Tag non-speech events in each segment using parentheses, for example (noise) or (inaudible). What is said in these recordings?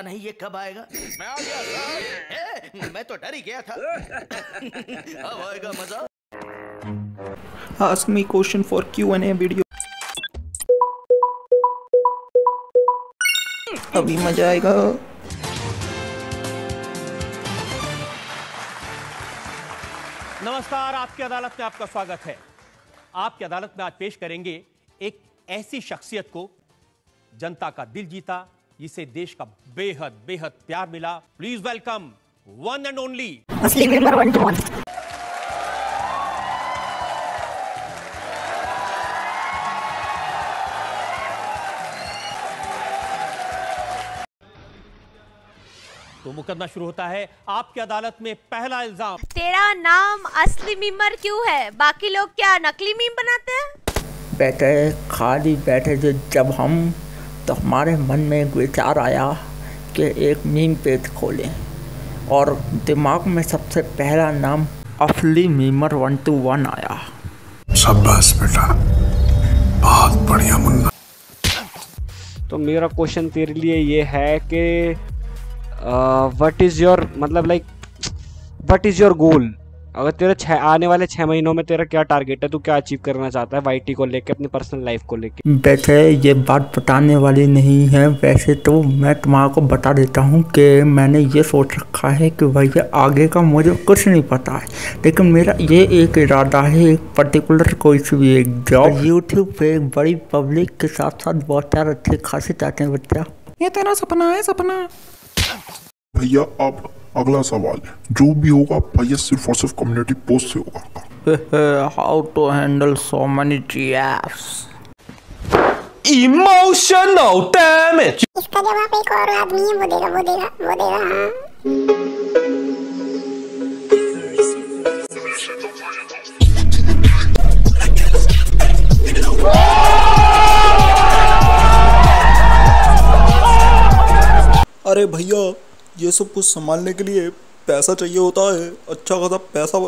पता नहीं ये कब आएगा। मैं आ गया सर ए, मैं तो डर ही गया था। अब आएगा मज़ा। Ask me question for Q&A video. अभी मज़ा आएगा। नमस्कार आपकी अदालत में आपका स्वागत है। आपकी अदालत में आज पेश करेंगे एक ऐसी शख्सियत को जनता का दिल जीता जिसे देश का बेहद बेहद प्यार मिला। Please welcome one and only तो मुकदमा शुरू होता है। आपकी अदालत में पहला इल्ज़ाम। तेरा नाम असली मीमर क्यों है? बाकी लोग क्या नकली मीम बनाते हैं? बैठे खाली बैठे थे जब हम तो हमारे मन में एक विचार आया कि एक मीम पेज खोलें। और दिमाग में सबसे पहला नाम असली मीमर वन टू वन आया। शाबाश बेटा। बहुत बढ़िया मुन्ना। तो मेरा क्वेश्चन तेरे लिए ये है कि व्हाट इज़ योर मतलब like what is your goal अगर तेरा छः आने वाले छः महीनों में तेरा क्या टारगेट है तू क्या अचीव करना चाहता है वाईटी को लेके अपनी पर्सनल लाइफ को लेके? वैसे ये बात बताने वाली नहीं है। वैसे तो मैं तुम्हारे को बता देता हूँ कि मैंने ये सोच रखा है कि भैया आगे का मुझे कुछ नहीं पता है। लेकिन मेरा ये एक इरादा है एक पर्टिकुलर कोई सी भी एक जॉब यूट्यूब पे एक बड़ी पब्लिक के साथ साथ बहुत सारे अच्छे खासे चाहते हैं। बच्चा ये तेरा सपना है सपना। भैया अब अगला सवाल जो भी होगा भैया सिर्फ़ और सिर्फ़ कम्युनिटी पोस्ट से होगा how to handle so many GFs emotional damage इसका जवाब एक और आदमी है वो देगा वो देगा वो देगा हाँ। अरे भैया ये सब कुछ संभालने के लिए पैसा चाहिए होता है अच्छा खासा पैसा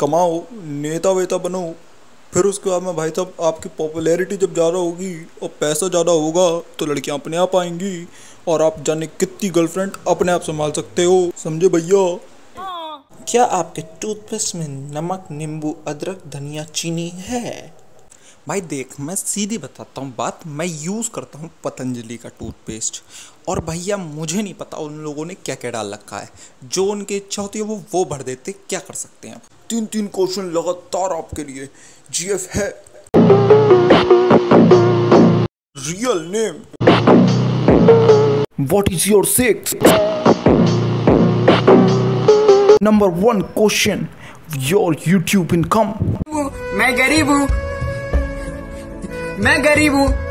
कमाओ, नेता वेता बनो, फिर उसके बाद में भाई साहब आपकी पॉपुलैरिटी जब ज़्यादा होगी और पैसा ज़्यादा होगा तो लड़कियाँ अपने आप आएँगी और आप जाने कितनी गर्लफ्रेंड अपने आप संभाल सकते हो, समझे भैया? क्या आपके टूथपेस्ट में नमक, नींबू, अदरक, धनिया, चीनी है? भाई देख, मैं सीधी बताता हूँ बात, मैं यूज़ करता हूँ पतंजलि का टूथपेस्ट और भैया मुझे नहीं पता उन लोगों ने क्या क्या डाल रखा है। जो उनकी इच्छा होती है वो वो भर देते, क्या कर सकते हैं तीन तीन क्वेश्चन लगातार आपके लिए। जीएफ है। Real name. What is your sex? Number one question your YouTube income मैं गरीब हूँ। मैं गरीब हूँ।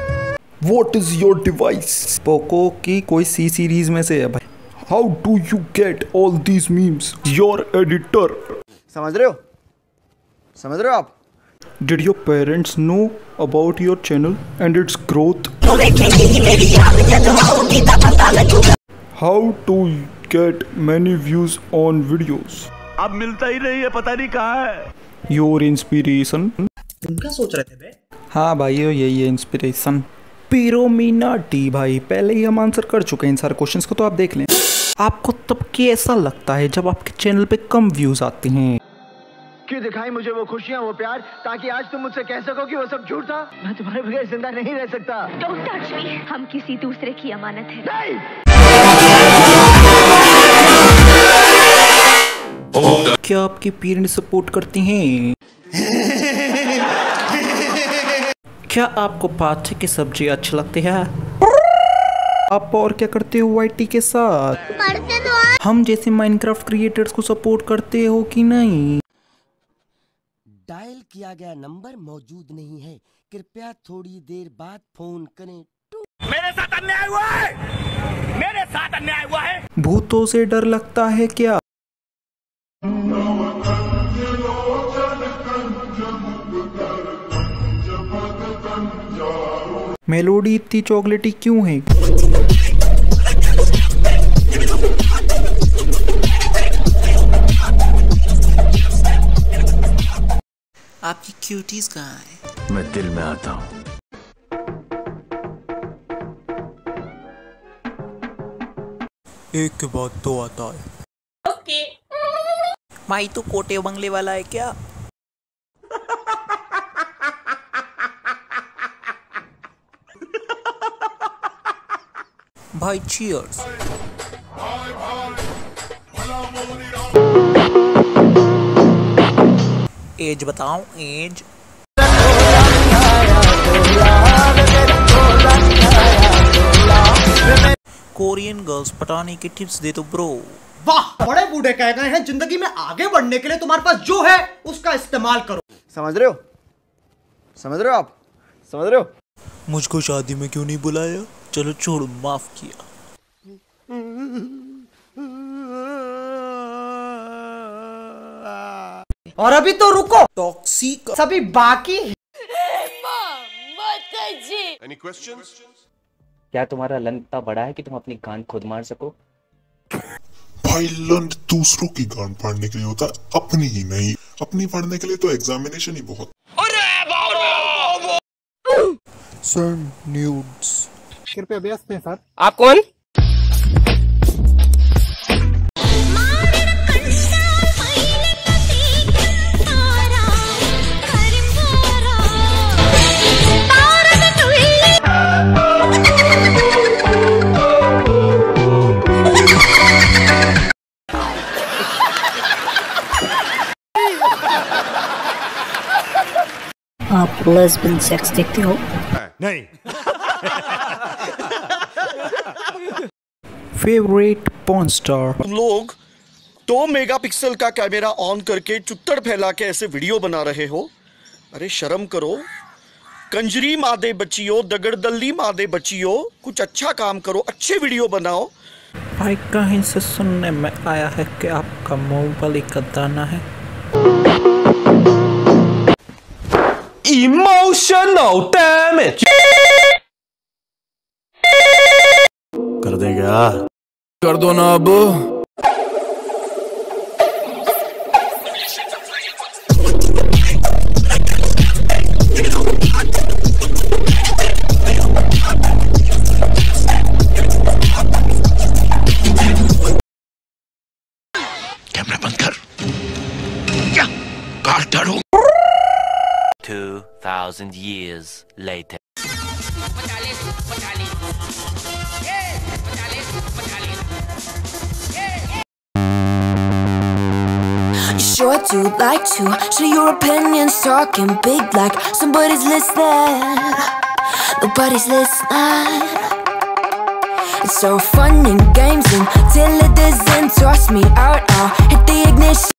What is your device? Poco की कोई सी सीरीज़ में से है भाई How do you get all these memes? Your editor. समझ रहे हो समझ रहे हो आप Did your parents know about your channel and its growth? How to get many views on videos? अब मिलता ही नहीं है पता नहीं कहाँ है Your inspiration? तुम क्या सोच रहे थे बे हाँ भाई यही है इंस्पिरेशन पिरोमिनाटी भाई पहले ही हम आंसर कर चुके हैं इन सारे क्वेश्चंस को तो आप देख लें। आपको तब कैसा लगता है जब आपके चैनल पे कम व्यूज़ आते हैं? क्यों दिखाई मुझे वो खुशियाँ वो प्यार ताकि आज तुम मुझसे कह सको कि वो सब झूठ था? मैं तुम्हारे बगैर ज़िंदा नहीं रह सकता। मी हम किसी दूसरे की अमानत है। नहीं! क्या आपके पेरेंट्स सपोर्ट करते हैं? (laughs) क्या आपको पाथे की सब्ज़ी अच्छी लगती है? आप और क्या करते हो वाईटी के साथ? पढ़ते तो हम जैसे माइनक्राफ्ट क्रिएटर्स को सपोर्ट करते हो कि नहीं? डायल किया गया नंबर मौजूद नहीं है। कृपया थोड़ी देर बाद फ़ोन करें। मेरे साथ अन्याय हुआ है! मेरे साथ अन्याय हुआ है! भूतों से डर लगता है क्या? मेलोडी इतनी चॉकलेटी क्यों है? आपकी क्यूटीज कहाँ है? मैं दिल में आता हूँ। एक के बाद दो आता है। Okay okay. माई तो कोटे बंगले वाला है क्या? भाई चीयर्स एज बताओ एज कोरियन गर्ल्स पटाने की टिप्स दे तो ब्रो वाह बड़े बूढ़े कह गए हैं ज़िंदगी में आगे बढ़ने के लिए तुम्हारे पास जो है उसका इस्तेमाल करो। समझ रहे हो? समझ रहे हो आप? समझ रहे हो? मुझको शादी में क्यों नहीं बुलाया? चलो छोड़ो माफ़ किया। और अभी तो रुको। टॉक्सिक सभी बाकी Any questions? क्या तुम्हारा लन इतना बड़ा है कि तुम अपनी गांड खुद मार सको? भाई लंड दूसरों की गांड फाड़ने के लिए होता है अपनी ही नहीं। अपनी फाड़ने के लिए तो एग्जामिनेशन ही बहुत सर न्यूड्स कृपया व्यस्त हैं सर। आप कौन? आप लेस्बियन सेक्स देखते हो? नहीं। (laughs) फेवरेट पॉन स्टार तुम लोग दो मेगापिक्सल का कैमरा ऑन करके चुत्तड़ फैला के ऐसे वीडियो बना रहे हो। अरे शर्म करो। कंजरी मादे बच्चियों दगड़दल्ली मादे बच्चियों कुछ अच्छा काम करो अच्छे वीडियो बनाओ। भाई कहीं से सुनने में आया है कि आपका मोबाइल का दाना है? Emotional damage. कर देगा। कर दो ना अब कैमरा बंद कर क्या काट डालू 2000 years later sure do like to share your opinions, talking big like somebody's listening. Nobody's listening. It's so fun and games until it doesn't toss me out. I'll hit the ignition.